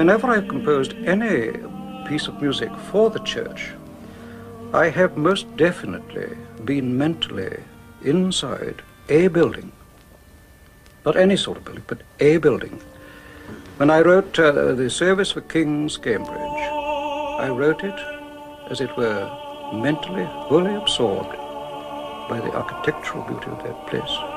whenever I've composed any piece of music for the church, I have most definitely been mentally inside a building. Not any sort of building, but a building. When I wrote uh, the Service for King's Cambridge, I wrote it, as it were, mentally wholly absorbed by the architectural beauty of that place.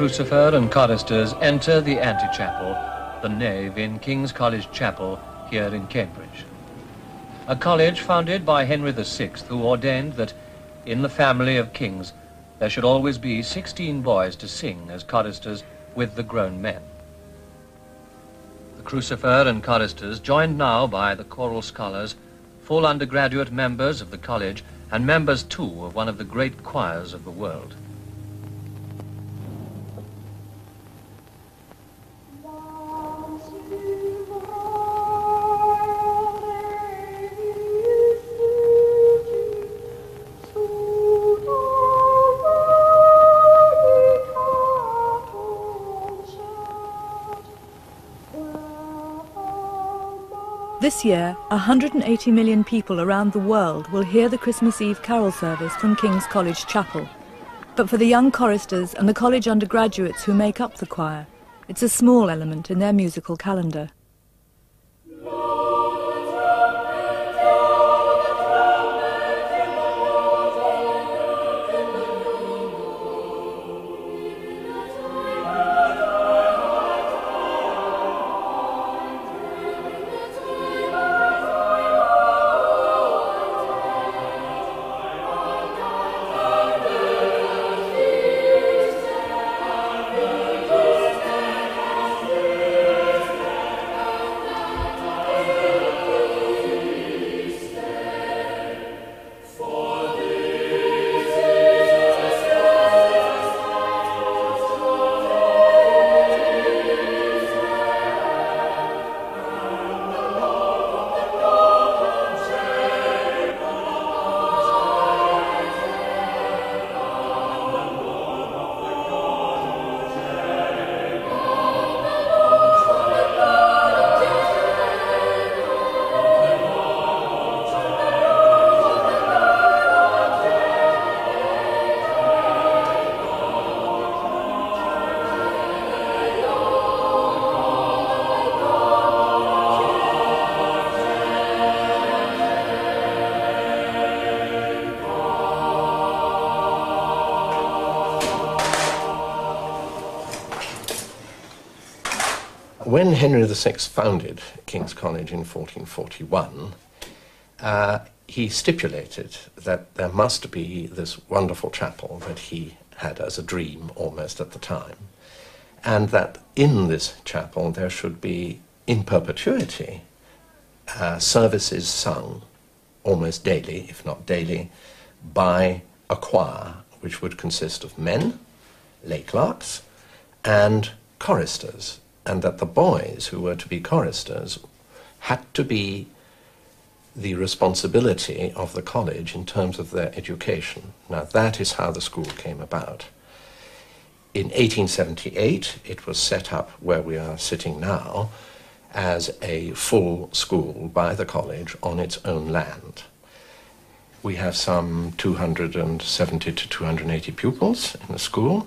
Crucifer and choristers enter the antechapel, the nave in King's College Chapel here in Cambridge. A college founded by Henry VI, who ordained that in the family of kings there should always be 16 boys to sing as choristers with the grown men. The crucifer and choristers, joined now by the choral scholars, full undergraduate members of the college, and members too of one of the great choirs of the world. This year, 180 million people around the world will hear the Christmas Eve carol service from King's College Chapel. But for the young choristers and the college undergraduates who make up the choir, it's a small element in their musical calendar. Henry VI founded King's College in 1441, uh, he stipulated that there must be this wonderful chapel that he had as a dream almost at the time, and that in this chapel there should be, in perpetuity, uh, services sung almost daily, if not daily, by a choir which would consist of men, lay clerks, and choristers, and that the boys who were to be choristers had to be the responsibility of the college in terms of their education. Now, that is how the school came about. In 1878, it was set up where we are sitting now as a full school by the college on its own land. We have some 270 to 280 pupils in the school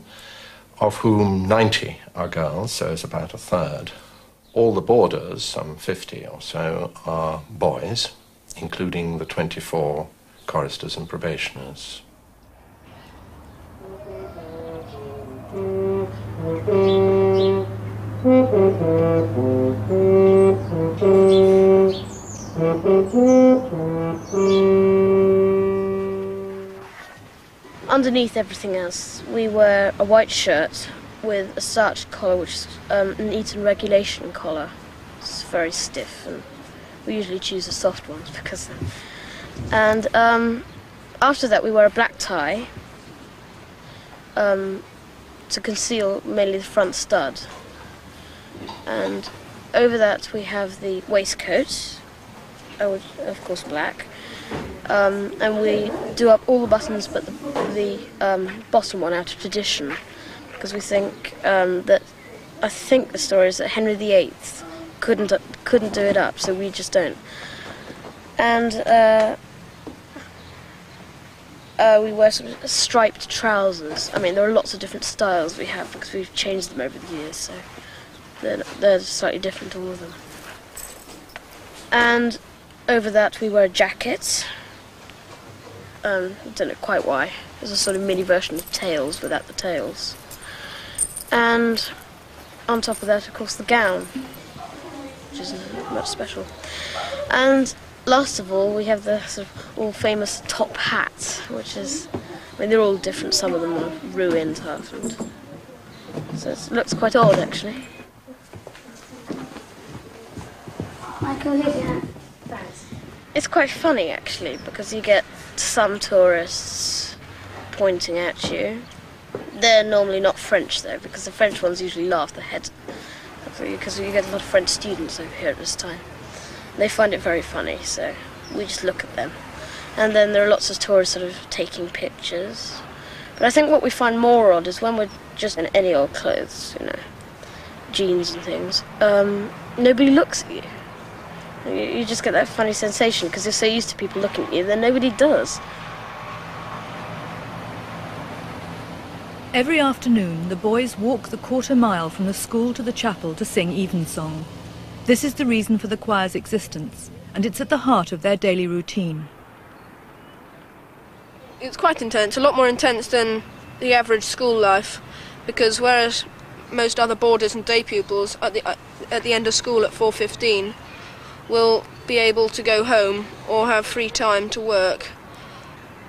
of whom 90 are girls, so it's about a third. All the boarders, some 50 or so, are boys, including the 24 choristers and probationers. underneath everything else, we wear a white shirt with a starched collar, which is um, an Eton regulation collar. It's very stiff, and we usually choose the soft ones because. And um, after that, we wear a black tie um, to conceal mainly the front stud. And over that, we have the waistcoat, oh, of course, black. Um, and we do up all the buttons but the, the um, bottom one out of tradition because we think um, that I think the story is that Henry VIII couldn't couldn't do it up, so we just don't. And uh, uh, we wear sort of striped trousers. I mean, there are lots of different styles we have because we've changed them over the years, so they're, they're slightly different, to all of them. And over that, we wear a jacket. Um, I don't know quite why. It's a sort of mini version of tails without the tails. And on top of that, of course, the gown, which isn't much special. And last of all, we have the sort of all famous top hat, which is, I mean, they're all different. Some of them are ruined, half, and so it looks quite odd actually. Michael, hat. It's quite funny actually because you get some tourists pointing at you. They're normally not French though because the French ones usually laugh their heads because you get a lot of French students over here at this time. They find it very funny, so we just look at them. And then there are lots of tourists sort of taking pictures. But I think what we find more odd is when we're just in any old clothes, you know, jeans and things, um, nobody looks at you. You just get that funny sensation because you're so used to people looking at you that nobody does. Every afternoon, the boys walk the quarter mile from the school to the chapel to sing evensong. This is the reason for the choir's existence, and it's at the heart of their daily routine. It's quite intense, a lot more intense than the average school life, because whereas most other boarders and day pupils at the, at the end of school at 4.15 will be able to go home or have free time to work,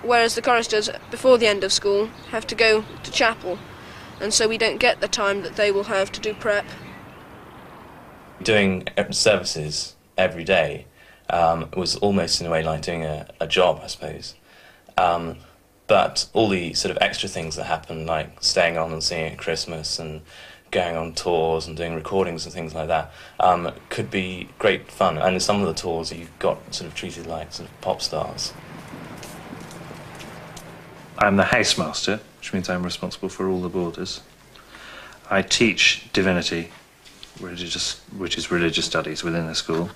whereas the choristers before the end of school have to go to chapel, and so we don't get the time that they will have to do prep. Doing services every day um, was almost in a way like doing a, a job, I suppose. Um, but all the sort of extra things that happen, like staying on and singing at Christmas and going on tours and doing recordings and things like that, um, could be great fun. And in some of the tours, you got sort of treated like sort of pop stars. I'm the housemaster, which means I'm responsible for all the boarders. I teach divinity, religious, which is religious studies within the school.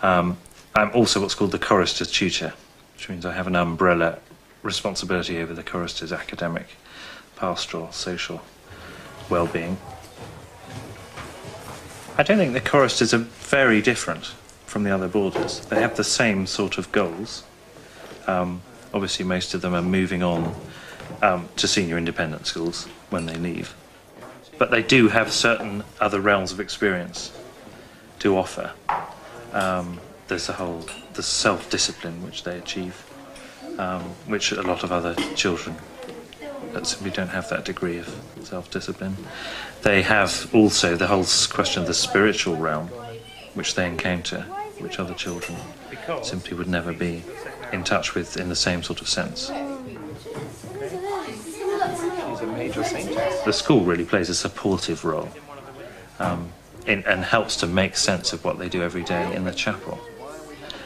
Um, I'm also what's called the chorister's tutor, which means I have an umbrella responsibility over the chorister's academic, pastoral, social well-being. I don't think the choristers are very different from the other boarders. They have the same sort of goals. Um, obviously, most of them are moving on um, to senior independent schools when they leave. But they do have certain other realms of experience to offer. Um, there's the whole the self-discipline which they achieve, um, which a lot of other children that simply don't have that degree of self-discipline. They have also the whole question of the spiritual realm, which they encounter, which other children simply would never be in touch with in the same sort of sense. The school really plays a supportive role um, in, and helps to make sense of what they do every day in the chapel.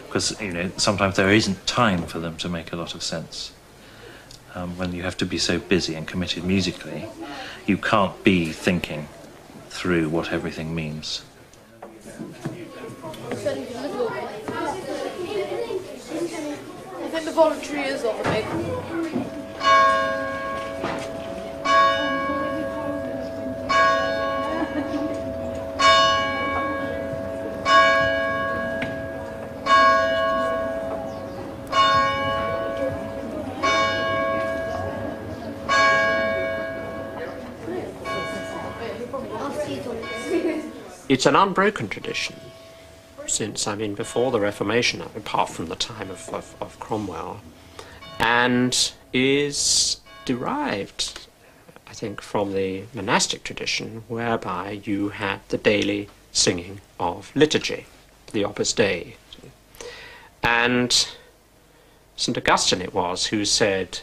Because you know sometimes there isn't time for them to make a lot of sense um, when you have to be so busy and committed musically, you can't be thinking through what everything means. I think the voluntary is on. It's an unbroken tradition since, I mean, before the Reformation, apart from the time of, of, of Cromwell, and is derived, I think, from the monastic tradition, whereby you had the daily singing of liturgy, the Opus Dei. And St. Augustine it was who said,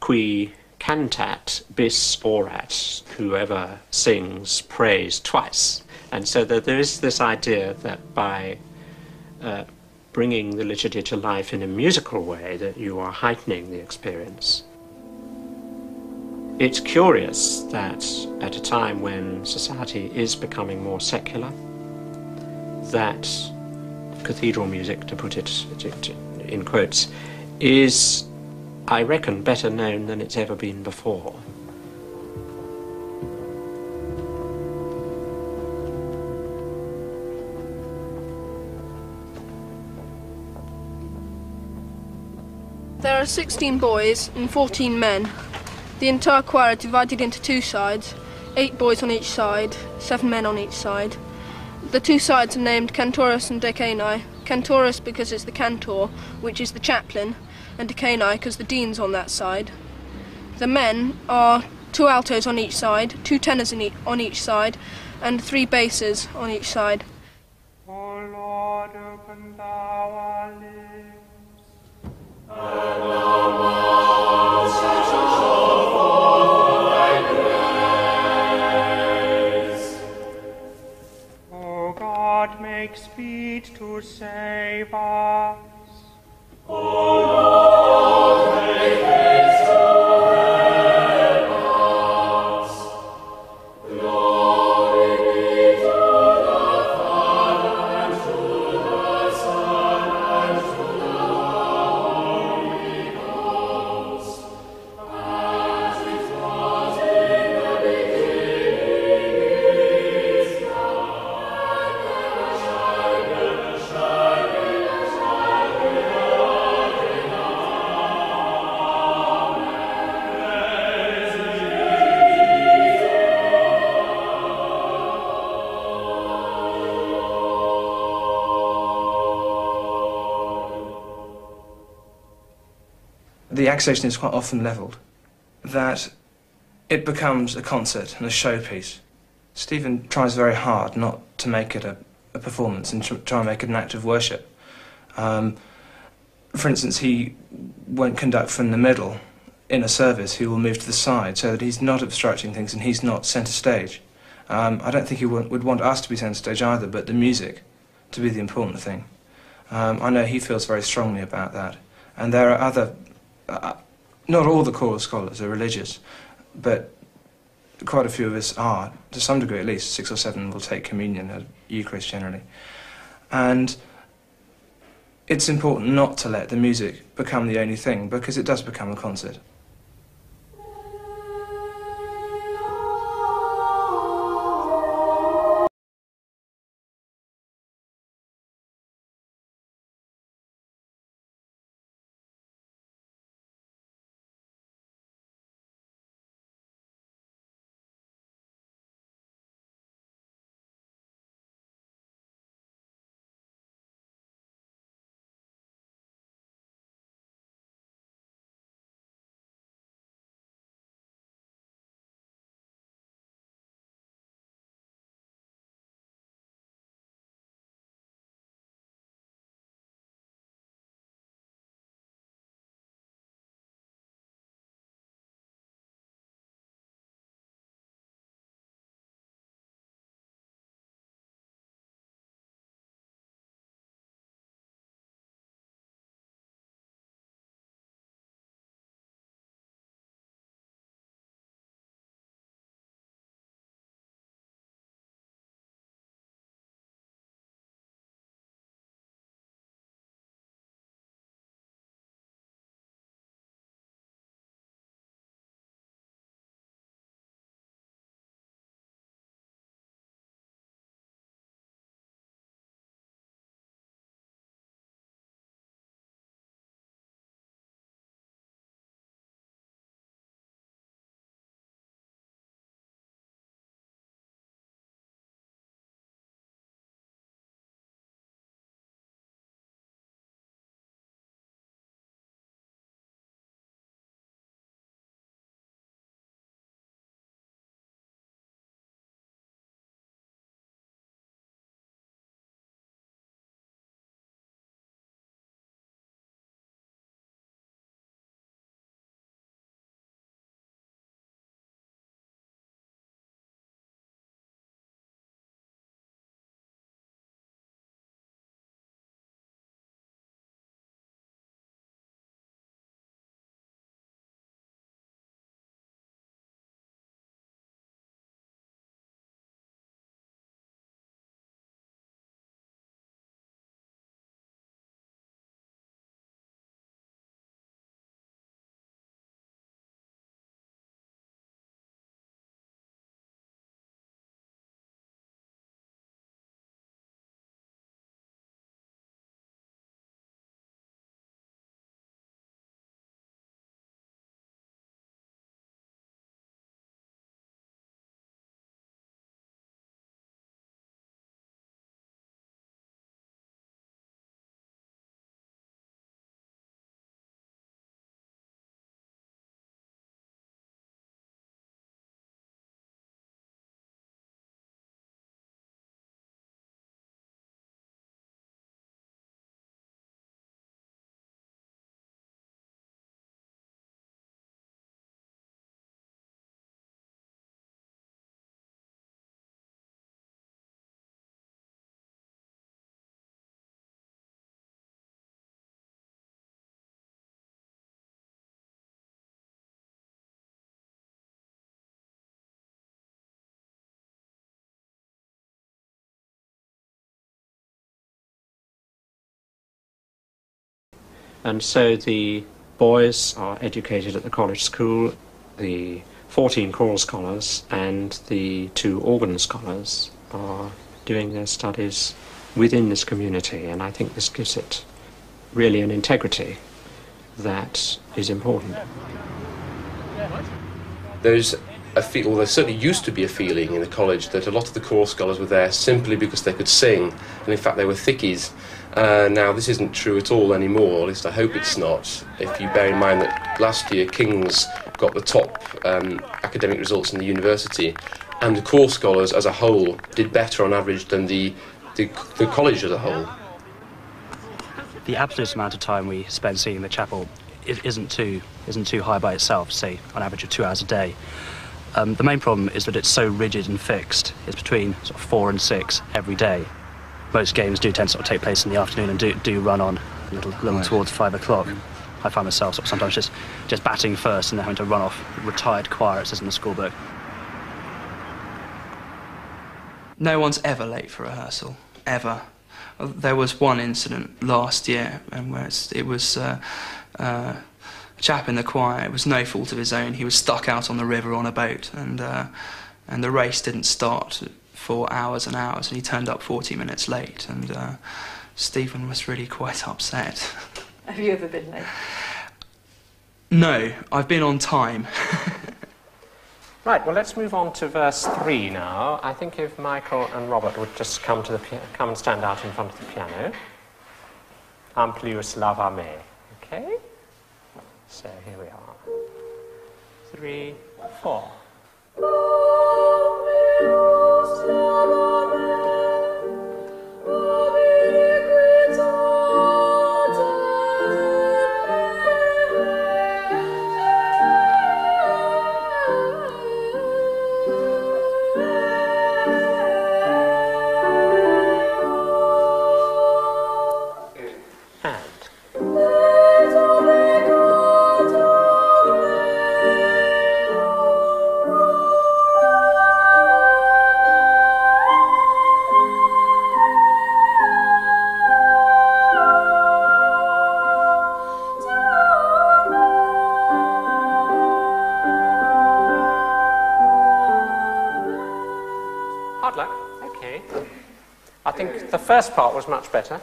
Qui cantat bis orat, whoever sings prays twice. And so that there is this idea that by uh, bringing the liturgy to life in a musical way, that you are heightening the experience. It's curious that at a time when society is becoming more secular, that cathedral music, to put it in quotes, is, I reckon, better known than it's ever been before. There are 16 boys and 14 men. The entire choir is divided into two sides, eight boys on each side, seven men on each side. The two sides are named Cantoris and Decani. Cantoris because it's the cantor, which is the chaplain, and Decani because the dean's on that side. The men are two altos on each side, two tenors e on each side, and three basses on each side. O Lord, open thou our lips. O God, make speed to save us. The accusation is quite often levelled that it becomes a concert and a showpiece. Stephen tries very hard not to make it a, a performance and tr- try and make it an act of worship. Um, for instance, he won't conduct from the middle in a service, he will move to the side so that he's not obstructing things and he's not centre stage. Um, I don't think he would want us to be centre stage either, but the music to be the important thing. Um, I know he feels very strongly about that. And there are other uh, not all the choral scholars are religious, but quite a few of us are, to some degree at least. Six or seven will take communion at Eucharist generally. And it's important not to let the music become the only thing because it does become a concert. And so the boys are educated at the college school, the 14 choral scholars and the two organ scholars are doing their studies within this community, and I think this gives it really an integrity that is important. There's a feel, well, there certainly used to be a feeling in the college that a lot of the choral scholars were there simply because they could sing, and in fact they were thickies. Uh, now, this isn't true at all anymore, at least I hope it's not. If you bear in mind that last year King's got the top um, academic results in the university, and the choral scholars as a whole did better on average than the, the, the college as a whole. The absolute amount of time we spend singing in the chapel isn't too, isn't too high by itself, say on average of two hours a day. Um, the main problem is that it's so rigid and fixed. It's between sort of four and six every day. Most games do tend to sort of take place in the afternoon and do, do run on a little, little right. towards five o'clock. I find myself sort of sometimes just, just batting first and then having to run off retired choir, it says in the schoolbook. No one's ever late for rehearsal, ever. There was one incident last year, and where it was uh, uh, a chap in the choir. It was no fault of his own. He was stuck out on the river on a boat, and uh, and the race didn't start for hours and hours, and he turned up 40 minutes late, and uh, Stephen was really quite upset. Have you ever been late? No, I've been on time. right, well, let's move on to verse 3 now. I think if Michael and Robert would just come, to the come and stand out in front of the piano. Amplius lava me. Okay? So here we are. Three, four. First part was much better.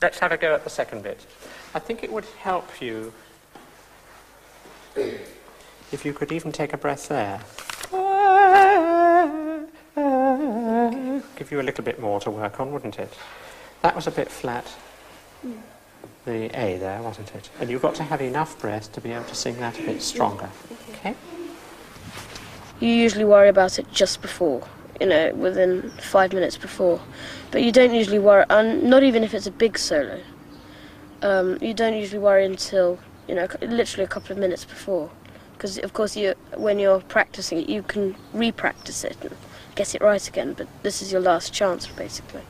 Let's have a go at the second bit. I think it would help you if you could even take a breath there. Give you a little bit more to work on, wouldn't it? That was a bit flat. The A there, wasn't it? And you've got to have enough breath to be able to sing that a bit stronger. Okay? You usually worry about it just before you know, within five minutes before. But you don't usually worry, and not even if it's a big solo. Um, you don't usually worry until, you know, literally a couple of minutes before. Because, of course, you, when you're practicing it, you can re practice it and get it right again, but this is your last chance, basically.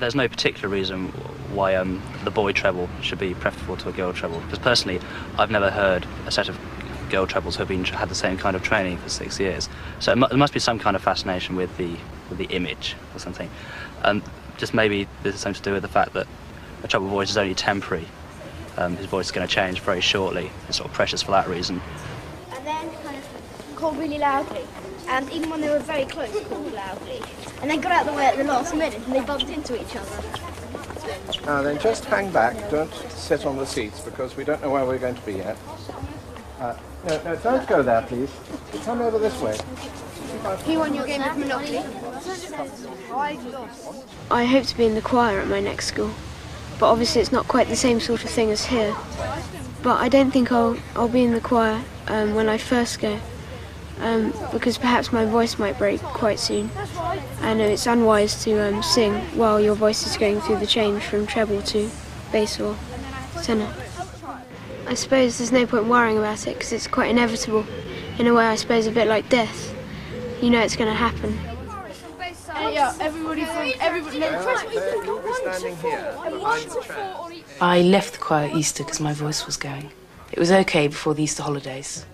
There's no particular reason why um, the boy treble should be preferable to a girl treble. Because personally, I've never heard a set of girl trebles who have been had the same kind of training for six years. So there must be some kind of fascination with the with the image or something. And just maybe there's something to do with the fact that a treble voice is only temporary. Um, his voice is going to change very shortly. It's sort of precious for that reason. And then kind of called really loudly. And even when they were very close, called loudly. And they got out of the way at the last minute and they bumped into each other. Now then, just hang back. Don't sit on the seats because we don't know where we're going to be yet. Uh, no, no, don't go there, please. Come over this way. Who won your game of Monopoly? I hope to be in the choir at my next school, but obviously it's not quite the same sort of thing as here. But I don't think I'll I'll be in the choir um, when I first go, um, because perhaps my voice might break quite soon. I know it's unwise to um, sing while your voice is going through the change from treble to bass or tenor. I suppose there's no point worrying about it because it's quite inevitable. In a way, I suppose a bit like death. You know it's going to happen. everybody. I left the choir at Easter because my voice was going. It was okay before the Easter holidays.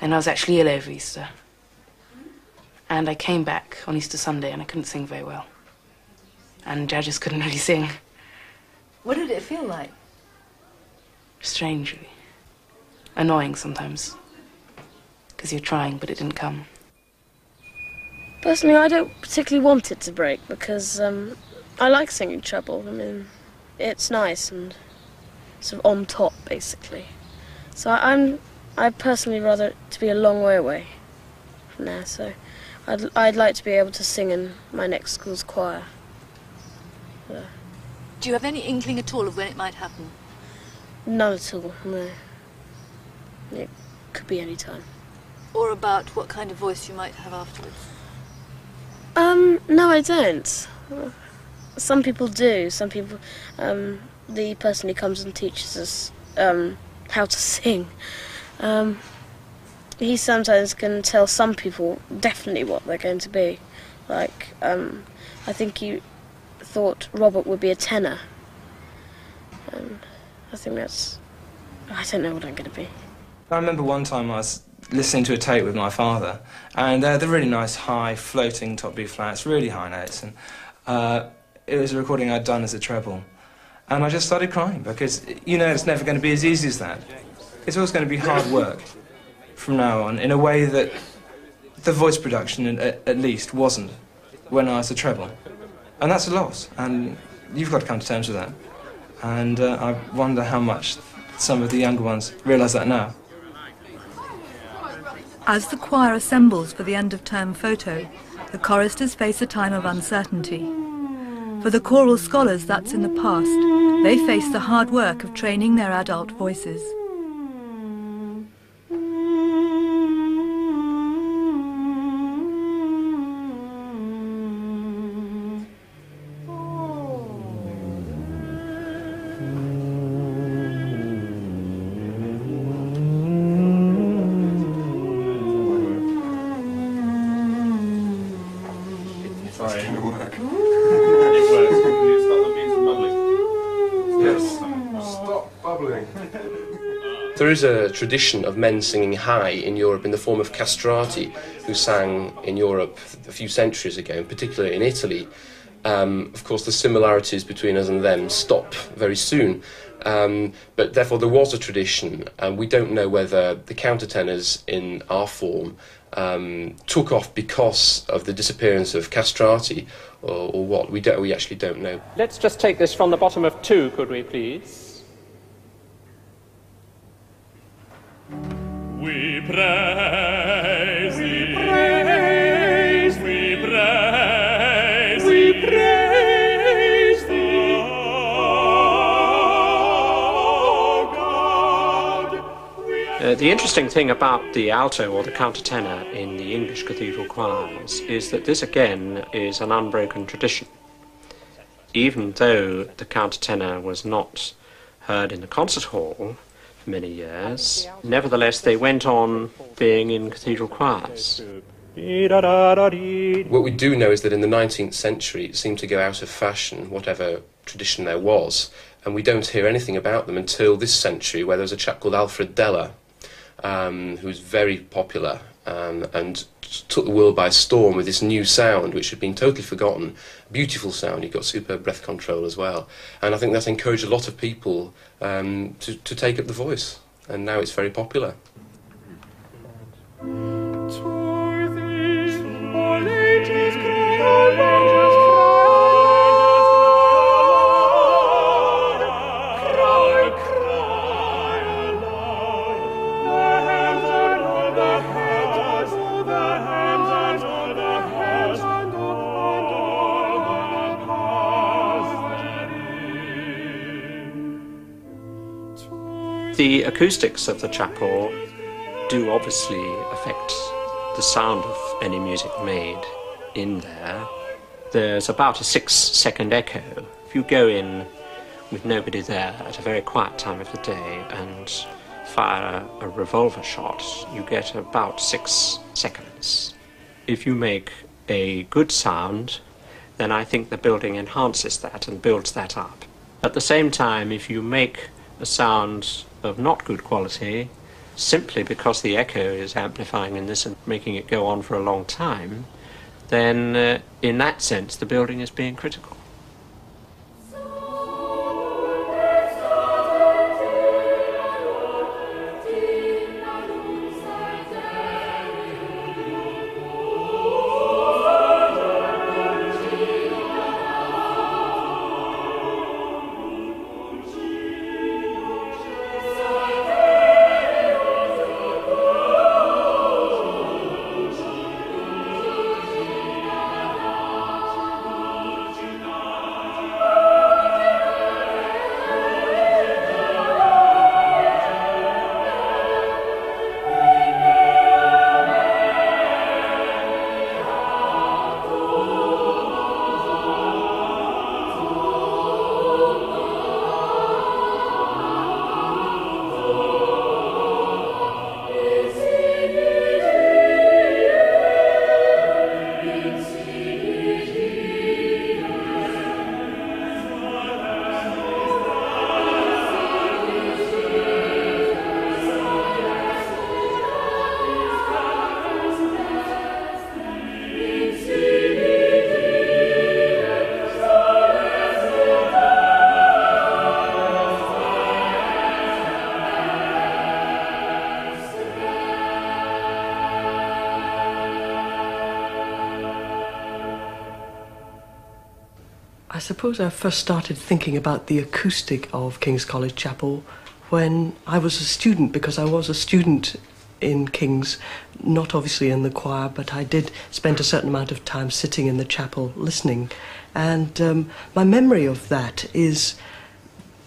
And I was actually ill over Easter. And I came back on Easter Sunday and I couldn't sing very well. And I just couldn't really sing. What did it feel like? Strangely. Annoying sometimes. Because you're trying, but it didn't come. Personally, I don't particularly want it to break because um, I like singing treble. I mean, it's nice and sort of on top, basically. So I- I'm, I personally rather to be a long way away from there. So I'd, I'd like to be able to sing in my next school's choir. Yeah. Do you have any inkling at all of when it might happen? None at all, no. It could be any time. Or about what kind of voice you might have afterwards? Um, no, I don't. Some people do. Some people, um, the person who comes and teaches us um, how to sing, um, he sometimes can tell some people definitely what they're going to be. Like, um, I think he thought Robert would be a tenor. And I think that's. I don't know what I'm going to be. I remember one time I was listening to a tape with my father, and uh, they're really nice, high, floating top B flats, really high notes, and uh, it was a recording I'd done as a treble. And I just started crying because, you know, it's never going to be as easy as that. It's always going to be hard work from now on in a way that the voice production, at, at least, wasn't when I was a treble. And that's a loss, and you've got to come to terms with that. And uh, I wonder how much some of the younger ones realise that now. As the choir assembles for the end of term photo, the choristers face a time of uncertainty. For the choral scholars, that's in the past. They face the hard work of training their adult voices. There is a tradition of men singing high in Europe in the form of castrati, who sang in Europe a few centuries ago, and particularly in Italy. Um, of course, the similarities between us and them stop very soon. Um, but therefore, there was a tradition, and we don't know whether the countertenors in our form um, took off because of the disappearance of castrati or, or what. We, don't, we actually don't know. Let's just take this from the bottom of two, could we please? We praise thee. praise, we praise, we praise thee, O God. Uh, the interesting thing about the alto or the countertenor in the English cathedral choirs is that this again is an unbroken tradition. Even though the countertenor was not heard in the concert hall for many years, nevertheless they went on being in cathedral choirs. What we do know is that in the 19th century it seemed to go out of fashion, whatever tradition there was, and we don't hear anything about them until this century, where there was a chap called Alfred Deller, um, who was very popular um, and took the world by storm with this new sound, which had been totally forgotten. Beautiful sound. He got superb breath control as well, and I think that encouraged a lot of people um, to, to take up the voice, and now it's very popular. The acoustics of the chapel do obviously affect the sound of any music made in there. There's about a six second echo. If you go in with nobody there at a very quiet time of the day and fire a revolver shot, you get about six seconds. If you make a good sound, then I think the building enhances that and builds that up. At the same time, if you make a sound of not good quality, simply because the echo is amplifying in this and making it go on for a long time, then uh, in that sense the building is being critical. Suppose I first started thinking about the acoustic of King's College Chapel when I was a student, because I was a student in King's, not obviously in the choir, but I did spend a certain amount of time sitting in the chapel listening. And um, my memory of that is,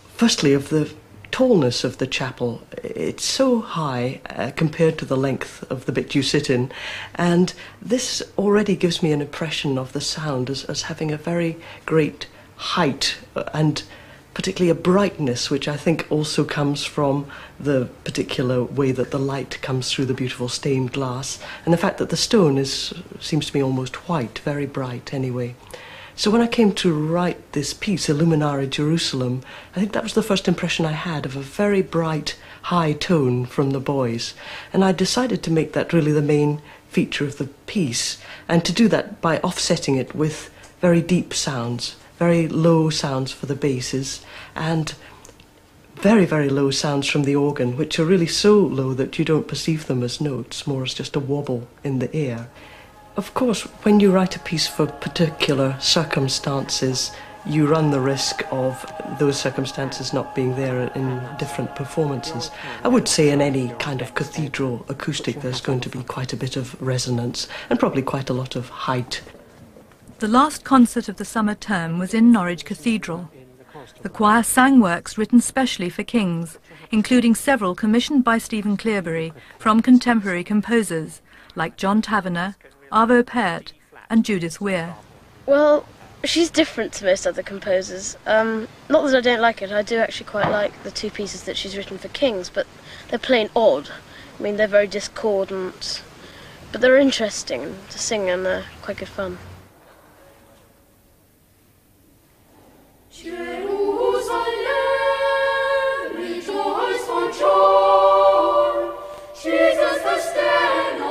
firstly, of the tallness of the chapel. It's so high uh, compared to the length of the bit you sit in, and this already gives me an impression of the sound as, as having a very great height uh, and particularly a brightness, which I think also comes from the particular way that the light comes through the beautiful stained glass, and the fact that the stone is seems to me almost white, very bright anyway. So when I came to write this piece, Illuminare Jerusalem, I think that was the first impression I had of a very bright, high tone from the boys. And I decided to make that really the main feature of the piece, and to do that by offsetting it with very deep sounds, very low sounds for the basses, and very, very low sounds from the organ, which are really so low that you don't perceive them as notes, more as just a wobble in the air. Of course, when you write a piece for particular circumstances, you run the risk of those circumstances not being there in different performances. I would say in any kind of cathedral acoustic, there's going to be quite a bit of resonance and probably quite a lot of height. The last concert of the summer term was in Norwich Cathedral. The choir sang works written specially for kings, including several commissioned by Stephen Cleobury from contemporary composers like John Tavener, Arvo Pärt, and Judith Weir. Well, she's different to most other composers. Um, not that I don't like it, I do actually quite like the two pieces that she's written for kings, but they're plain odd. I mean, they're very discordant, but they're interesting to sing and they're quite good fun. Jerusalem, rejoice for joy. Jesus, the stand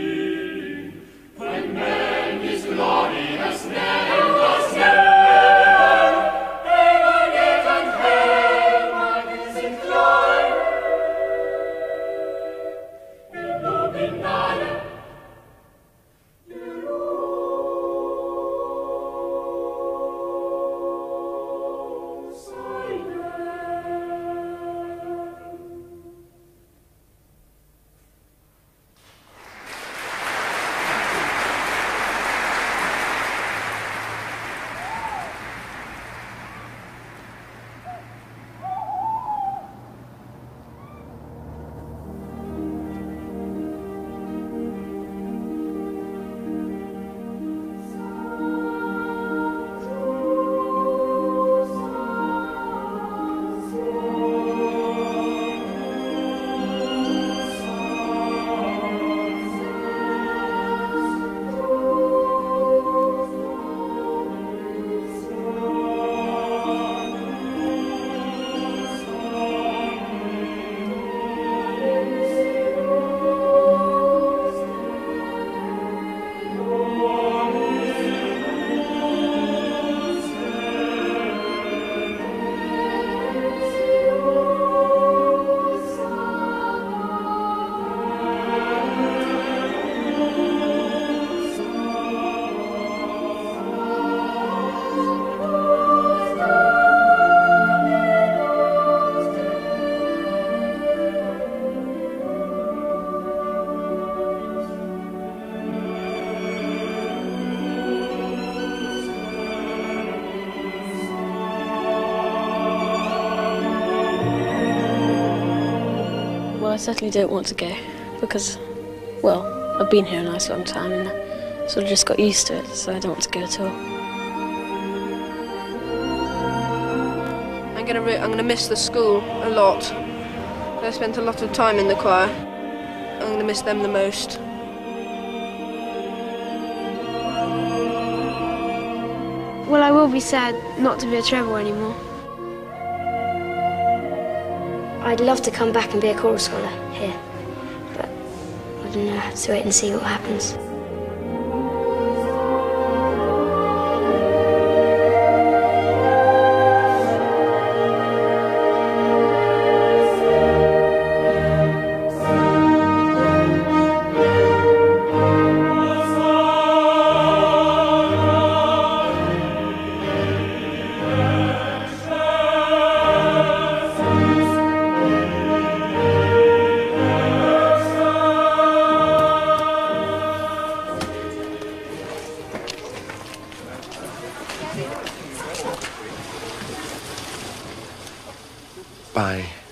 certainly don't want to go because, well, I've been here a nice long time and I sort of just got used to it, so I don't want to go at all. I'm gonna I'm gonna miss the school a lot. I spent a lot of time in the choir. I'm gonna miss them the most. Well, I will be sad not to be a treble anymore. I'd love to come back and be a choral scholar here, but I don't know. I have to wait and see what happens.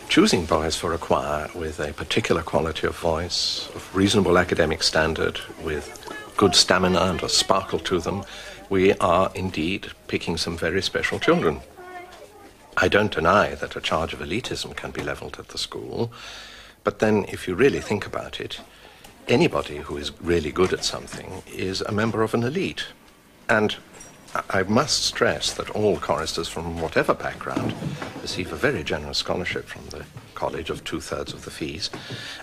Choosing boys for a choir with a particular quality of voice, of reasonable academic standard, with good stamina and a sparkle to them, we are indeed picking some very special children. I don't deny that a charge of elitism can be levelled at the school, but then if you really think about it, anybody who is really good at something is a member of an elite. And I- I must stress that all choristers from whatever background receive a very generous scholarship from the college of two thirds of the fees.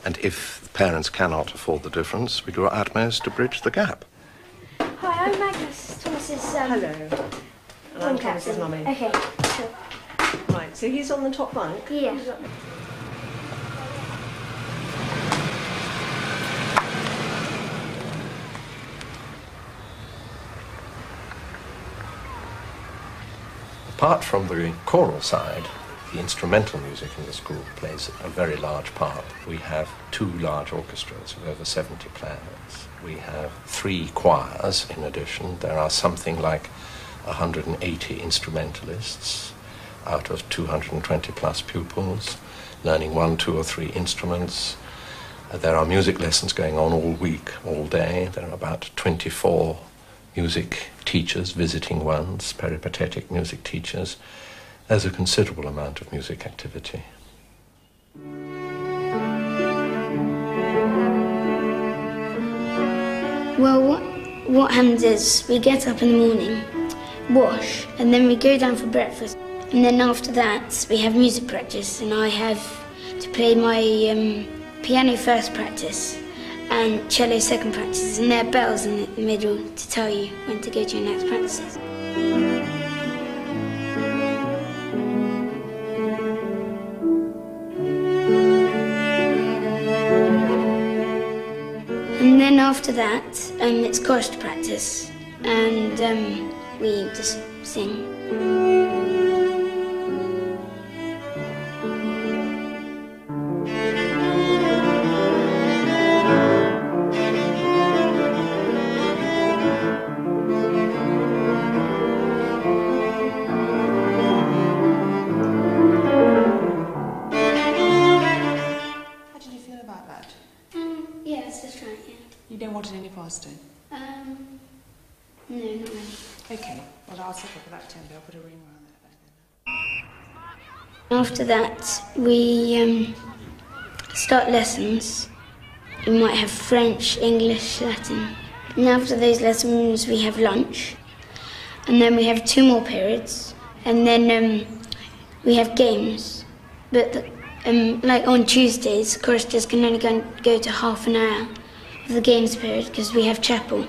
And if parents cannot afford the difference, we do our utmost to bridge the gap. Hi, I'm Magnus, Thomas's. Um, Hello. And I'm Thomas's mummy. Okay, sure. Right, so he's on the top bunk? Yeah. Apart from the choral side, the instrumental music in the school plays a very large part. We have two large orchestras with over 70 players. We have three choirs in addition. There are something like 180 instrumentalists out of 220 plus pupils learning one, two, or three instruments. There are music lessons going on all week, all day. There are about 24 music teachers, visiting ones, peripatetic music teachers. There's a considerable amount of music activity. Well, what, what happens is we get up in the morning, wash, and then we go down for breakfast. And then after that, we have music practice, and I have to play my um, piano first practice and cello second practices, and there are bells in the middle to tell you when to go to your next practices. And then after that, um, it's chorus practice, and um, we just sing. After that, we um, start lessons. We might have French, English, Latin. And after those lessons, we have lunch. And then we have two more periods. And then um, we have games. But the, um, like on Tuesdays, choristers can only go, go to half an hour of the games period because we have chapel.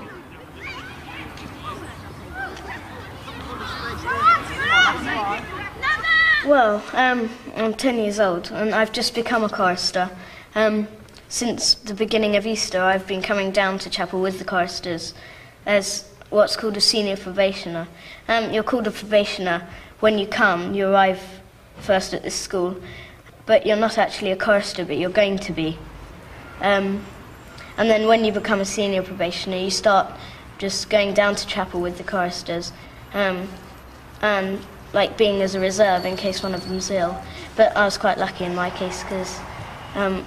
Well, um, I'm 10 years old and I've just become a chorister. Um, since the beginning of Easter, I've been coming down to chapel with the choristers as what's called a senior probationer. Um, you're called a probationer when you come, you arrive first at this school, but you're not actually a chorister, but you're going to be. Um, and then when you become a senior probationer, you start just going down to chapel with the choristers. Um, and like being as a reserve in case one of them's ill. But I was quite lucky in my case because um,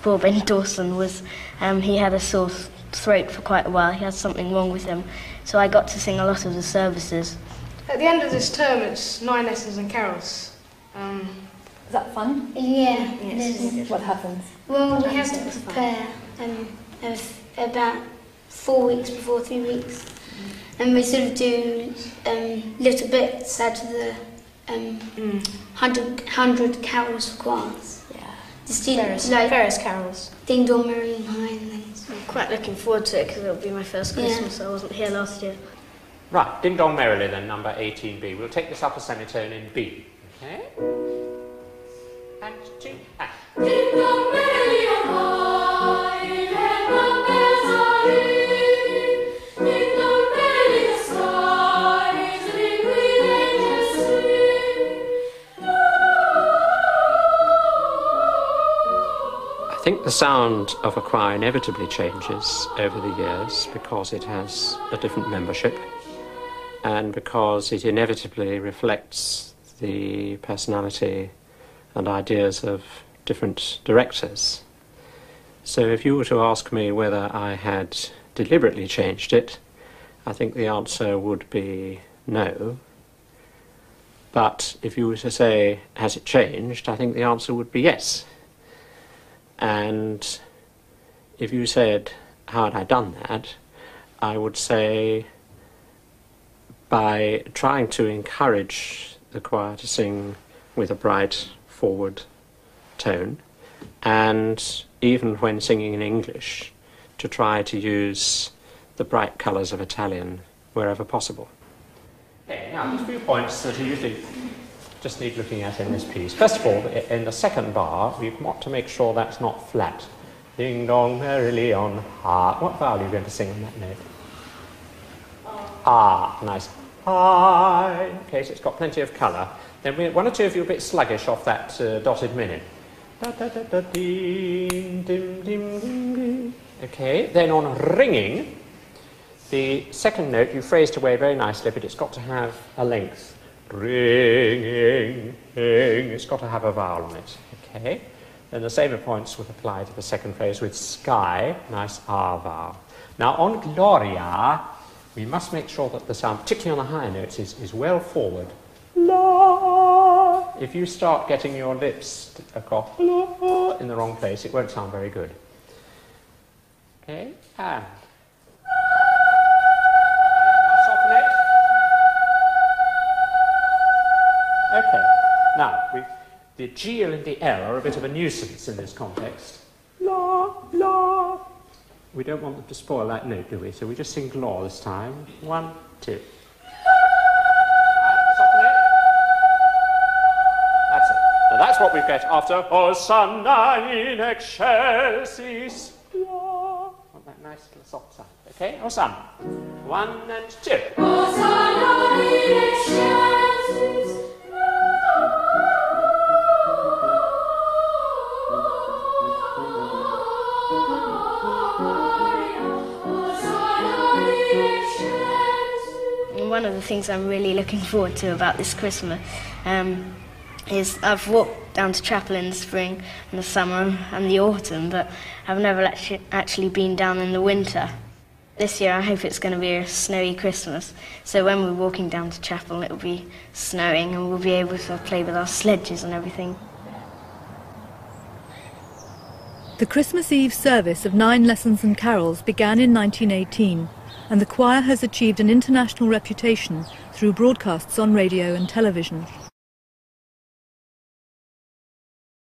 poor Ben Dawson was, um, he had a sore th- throat for quite a while. He had something wrong with him. So I got to sing a lot of the services. At the end of this term, it's nine lessons and carols. Um, Is that fun? Yeah, it is. What happens? Well, we have to prepare um, of about four weeks before three weeks. And we sort of do um, little bits out of the um, hundred, hundred carols for choirs. Yeah. The students Various- like various carols. Ding Dong Merrily on High and things. I'm quite looking forward to it because it'll be my first Yeah. Christmas. I wasn't here last year. Right, Ding Dong Merrily then, number 18B. We'll take this upper semitone in B. Okay? And two, and. I think the sound of a choir inevitably changes over the years because it has a different membership and because it inevitably reflects the personality and ideas of different directors. So if you were to ask me whether I had deliberately changed it, I think the answer would be no. But if you were to say, has it changed, I think the answer would be yes. And if you said, how had I done that, I would say by trying to encourage the choir to sing with a bright, forward tone, and even when singing in English, to try to use the bright colours of Italian wherever possible. Okay, now just a few points that you usually just need looking at in this piece. First of all, in the second bar, we've got to make sure that's not flat. Ding dong merrily on ha. What vowel are you going to sing on that note? Ah, nice. Hi. Okay, so it's got plenty of colour. Then we, one or two of you are a bit sluggish off that uh, dotted minim. Da, da, da, da, ding, dim, dim, dim, dim. Okay, then on ringing, the second note you phrased away very nicely, but it's got to have a length. Ringing, ing. It's got to have a vowel on it. Okay. Then the same points would apply to the second phrase with sky, nice R vowel. Now on Gloria, we must make sure that the sound, particularly on the higher notes, is, is well forward. La. If you start getting your lips across uh, la in the wrong place, it won't sound very good. Okay, and. Now the G and the L are a bit of a nuisance in this context. La, la. We don't want them to spoil that note, do we? So we just sing law this time. One, two. That's it. That's what we get after Hosanna in excelsis. Want that nice little soft sound. Okay, Hosanna. One and two. Hosanna in excelsis. Things I'm really looking forward to about this Christmas um, is I've walked down to chapel in the spring and the summer and the autumn, but I've never actually, actually been down in the winter. This year I hope it's going to be a snowy Christmas, so when we're walking down to chapel it'll be snowing and we'll be able to play with our sledges and everything. The Christmas Eve service of nine lessons and carols began in 1918, and the choir has achieved an international reputation through broadcasts on radio and television.